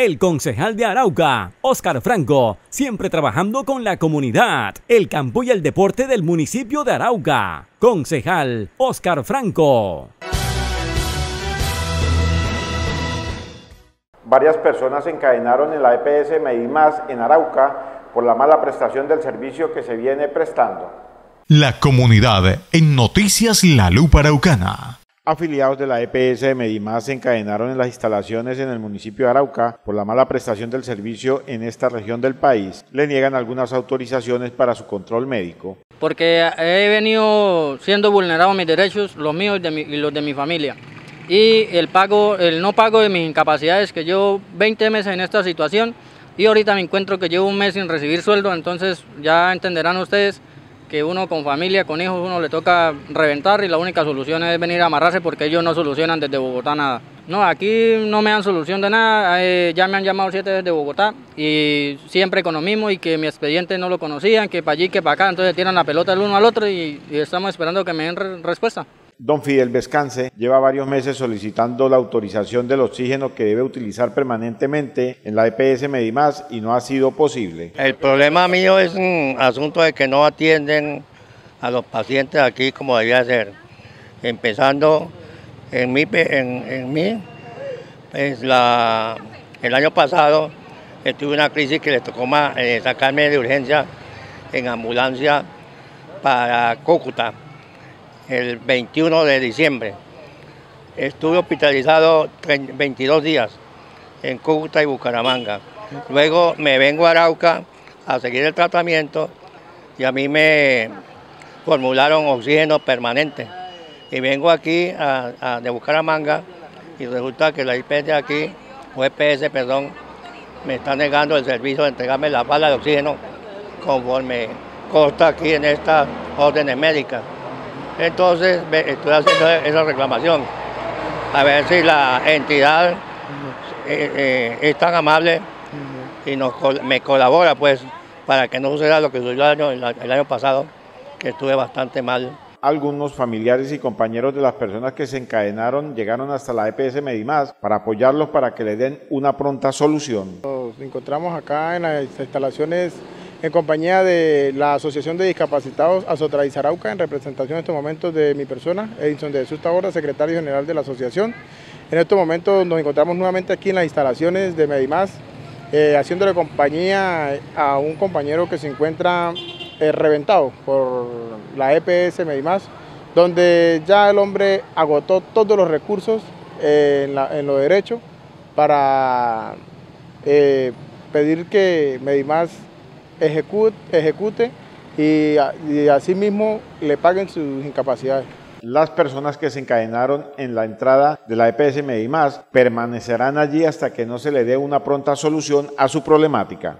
El concejal de Arauca, Óscar Franco, siempre trabajando con la comunidad, el campo y el deporte del municipio de Arauca. Concejal Óscar Franco. Varias personas se encadenaron en la EPS Medimás en Arauca por la mala prestación del servicio que se viene prestando. La comunidad en Noticias La Lupa Araucana. Afiliados de la EPS de Medimás se encadenaron en las instalaciones en el municipio de Arauca por la mala prestación del servicio en esta región del país. Le niegan algunas autorizaciones para su control médico. Porque he venido siendo vulnerado mis derechos, los míos y, los de mi familia. Y el, pago, el no pago de mis incapacidades, que llevo 20 meses en esta situación y ahorita me encuentro que llevo un mes sin recibir sueldo, entonces ya entenderán ustedes que uno con familia, con hijos, uno le toca reventar y la única solución es venir a amarrarse porque ellos no solucionan desde Bogotá nada. No, aquí no me dan solución de nada, eh, ya me han llamado siete desde Bogotá y siempre con lo mismo y que mi expediente no lo conocían, que para allí, que para acá, entonces tiran la pelota el uno al otro y, y estamos esperando que me den respuesta. Don Fidel Vescance lleva varios meses solicitando la autorización del oxígeno que debe utilizar permanentemente en la EPS Medimás y no ha sido posible. El problema mío es un asunto de que no atienden a los pacientes aquí como debía ser. Empezando en mí, en, mí pues la, el año pasado tuve una crisis que le tocó eh, sacarme de urgencia en ambulancia para Cúcuta el 21 de diciembre. Estuve hospitalizado 22 días en Cúcuta y Bucaramanga. Luego me vengo a Arauca a seguir el tratamiento y a mí me formularon oxígeno permanente. Y vengo aquí de Bucaramanga y resulta que la IPS de aquí, o EPS, perdón, me está negando el servicio de entregarme la bala de oxígeno conforme consta aquí en estas órdenes médicas. Entonces estoy haciendo esa reclamación, a ver si la entidad eh, eh, es tan amable y me colabora pues para que no suceda lo que sucedió el año, el año pasado, que estuve bastante mal. Algunos familiares y compañeros de las personas que se encadenaron llegaron hasta la EPS Medimás para apoyarlos para que le den una pronta solución. Nos encontramos acá en las instalaciones en compañía de la Asociación de Discapacitados Azotra y Zarauca, en representación en estos momentos de mi persona, Edison de Jesús Taborda, secretario general de la asociación. En estos momentos nos encontramos nuevamente aquí en las instalaciones de Medimás, eh, haciéndole compañía a un compañero que se encuentra eh, reventado por la EPS Medimás, donde ya el hombre agotó todos los recursos eh, en, en, lo derecho para pedir que Medimás ejecute, y asimismo le paguen sus incapacidades. Las personas que se encadenaron en la entrada de la EPS Medimás permanecerán allí hasta que no se le dé una pronta solución a su problemática.